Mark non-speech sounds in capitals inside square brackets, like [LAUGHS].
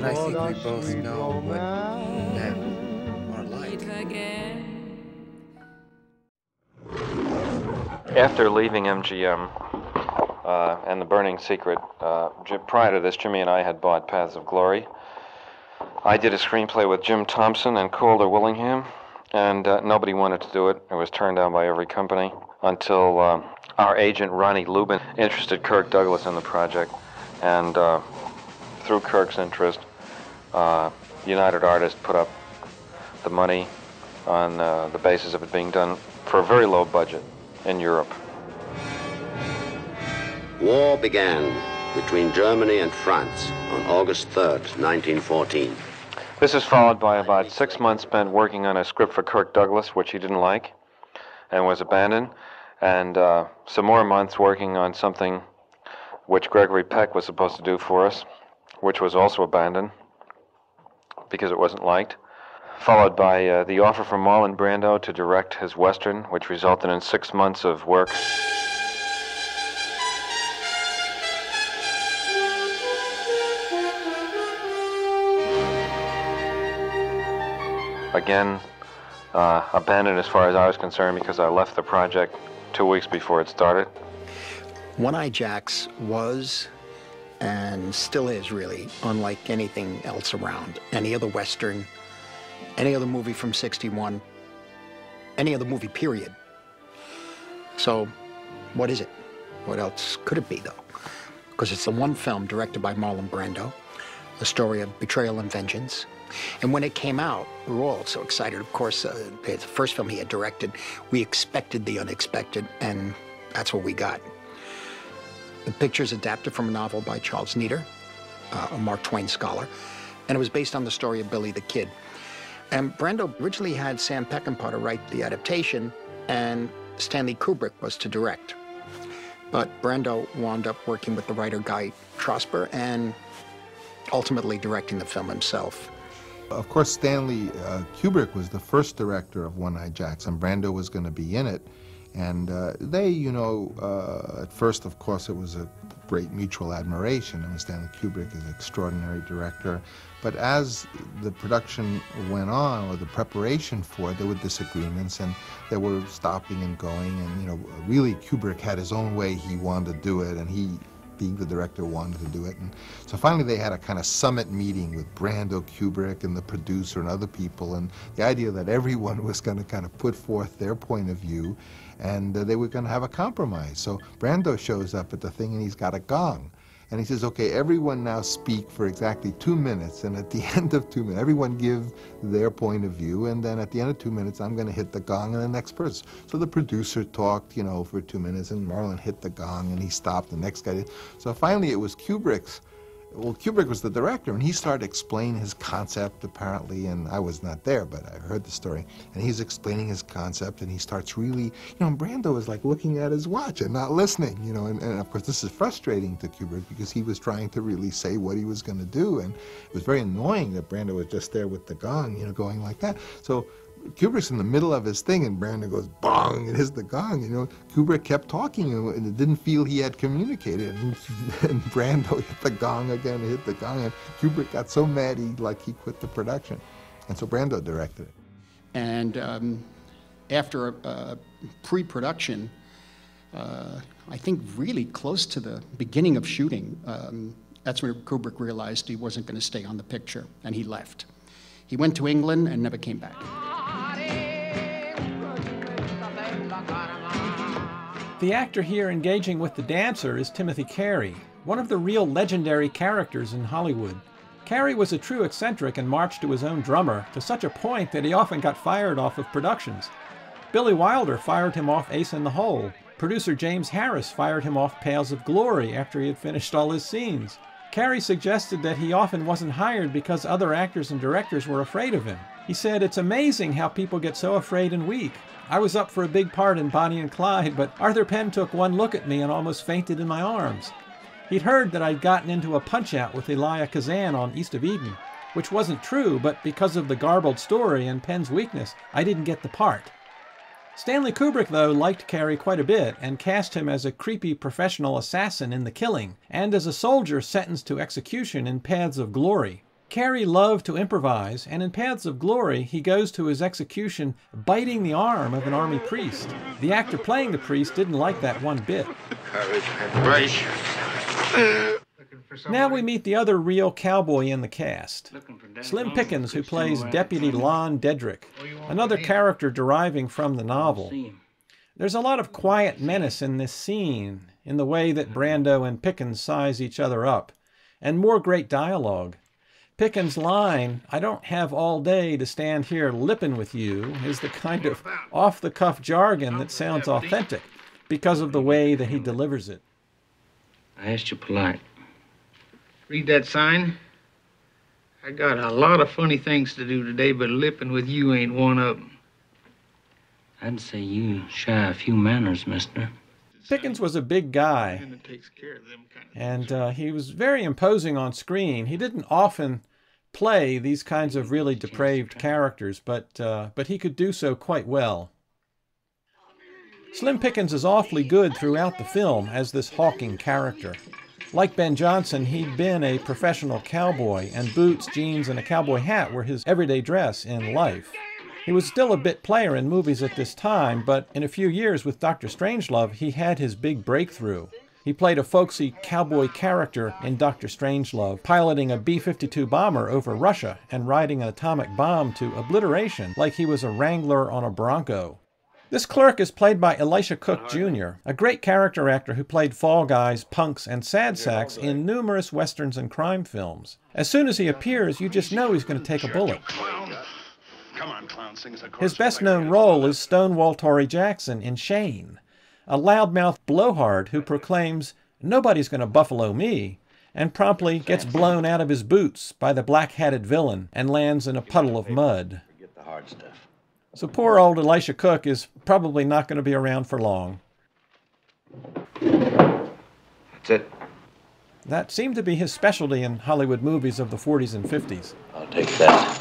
But I think we both know what men are like. After leaving MGM uh, and The Burning Secret, uh, prior to this, Jimmy and I had bought Paths of Glory. I did a screenplay with Jim Thompson and Calder Willingham, and uh, nobody wanted to do it. It was turned down by every company until uh, our agent, Ronnie Lubin, interested Kirk Douglas in the project. And uh, through Kirk's interest, uh, United Artists put up the money on uh, the basis of it being done for a very low budget in Europe. War began between Germany and France on August 3rd, 1914. This is followed by about six months spent working on a script for Kirk Douglas, which he didn't like and was abandoned, and uh, some more months working on something which Gregory Peck was supposed to do for us, which was also abandoned because it wasn't liked. Followed by uh, the offer from Marlon Brando to direct his Western, which resulted in six months of work. Again, uh, abandoned as far as I was concerned because I left the project two weeks before it started. One-Eyed Jacks was and still is really unlike anything else around. Any other Western, any other movie from 61, any other movie, period. So, what is it? What else could it be, though? Because it's the one film directed by Marlon Brando, a story of betrayal and vengeance. And when it came out, we were all so excited. Of course, uh, the first film he had directed, we expected the unexpected, and that's what we got. The picture is adapted from a novel by Charles Neider, uh, a Mark Twain scholar, and it was based on the story of Billy the Kid. And Brando originally had Sam Peckinpah to write the adaptation, and Stanley Kubrick was to direct. But Brando wound up working with the writer Guy Trosper and ultimately directing the film himself. Of course, Stanley uh, Kubrick was the first director of One-Eyed Jacks, and Brando was going to be in it. And uh, they, you know, uh, at first, of course, it was a great mutual admiration. I mean, Stanley Kubrick is an extraordinary director. But as the production went on, or the preparation for it, there were disagreements, and there were stopping and going. And, you know, really, Kubrick had his own way he wanted to do it, and he being the director, wanted to do it. And so finally they had a kind of summit meeting with Brando Kubrick and the producer and other people, and the idea that everyone [LAUGHS] was going to kind of put forth their point of view, and uh, they were going to have a compromise. So Brando shows up at the thing, and he's got a gong. And he says, okay, everyone now speak for exactly two minutes, and at the [LAUGHS] end of two minutes, everyone give their point of view, and then at the end of two minutes, I'm going to hit the gong and the next person. So the producer talked, you know, for two minutes, and Marlon hit the gong, and he stopped, the next guy did. So finally, it was Kubrick's well, Kubrick was the director, and he started explaining his concept, apparently, and I was not there, but I heard the story. And he's explaining his concept, and he starts really, you know, Brando is like looking at his watch and not listening, you know, and, and of course this is frustrating to Kubrick because he was trying to really say what he was going to do, and it was very annoying that Brando was just there with the gong, you know, going like that. So Kubrick's in the middle of his thing, and Brando goes bong and hits the gong. You know, Kubrick kept talking, and it didn't feel he had communicated. And, [LAUGHS] and Brando hit the gong again, hit the gong, and Kubrick got so mad he like he quit the production, and so Brando directed it. And um, after pre-production, uh, I think really close to the beginning of shooting, um, that's when Kubrick realized he wasn't going to stay on the picture, and he left. He went to England and never came back. The actor here engaging with the dancer is Timothy Carey, one of the real legendary characters in Hollywood. Carey was a true eccentric and marched to his own drummer, to such a point that he often got fired off of productions. Billy Wilder fired him off Ace in the Hole. Producer James Harris fired him off Paths of Glory after he had finished all his scenes. Carey suggested that he often wasn't hired because other actors and directors were afraid of him. He said, It's amazing how people get so afraid and weak. I was up for a big part in Bonnie and Clyde, but Arthur Penn took one look at me and almost fainted in my arms. He'd heard that I'd gotten into a punch out with Elia Kazan on East of Eden, which wasn't true, but because of the garbled story and Penn's weakness, I didn't get the part. Stanley Kubrick, though, liked Carey quite a bit and cast him as a creepy professional assassin in The Killing and as a soldier sentenced to execution in Paths of Glory. Carey loved to improvise, and in Paths of Glory, he goes to his execution biting the arm of an army priest. The actor playing the priest didn't like that one bit. Courage and. Now we meet the other real cowboy in the cast Slim Pickens, who plays Deputy Lon Dedrick, another character deriving from the novel. There's a lot of quiet menace in this scene, in the way that Brando and Pickens size each other up, and more great dialogue. Pickens' line, I don't have all day to stand here lippin' with you, is the kind of off the cuff jargon that sounds authentic because of the way that he delivers it. I asked you polite. Read that sign? I got a lot of funny things to do today, but lipping with you ain't one of 'em. I'd say you shy a few manners, mister. Pickens was a big guy, And it takes care of them kind of and uh, he was very imposing on screen. He didn't often play these kinds of really depraved characters, but uh, but he could do so quite well. Slim Pickens is awfully good throughout the film as this hawking character. Like Ben Johnson, he'd been a professional cowboy, and boots, jeans, and a cowboy hat were his everyday dress in life. He was still a bit player in movies at this time, but in a few years with Dr. Strangelove, he had his big breakthrough. He played a folksy cowboy character in Dr. Strangelove, piloting a B 52 bomber over Russia and riding an atomic bomb to obliteration like he was a wrangler on a Bronco. This clerk is played by Elisha Cook Jr., a great character actor who played Fall Guys, punks, and sad sacks in numerous westerns and crime films. As soon as he appears, you just know he's going to take a bullet. Come on, clown, sing us a chorus His best known role is Stonewall Torrey Jackson in Shane, a loudmouth blowhard who proclaims, Nobody's going to buffalo me, and promptly gets blown out of his boots by the black hatted villain and lands in a puddle of mud. Forget the hard stuff. So poor old Elisha Cook is probably not going to be around for long. That's it. That seemed to be his specialty in Hollywood movies of the 40s and 50s. I'll take that.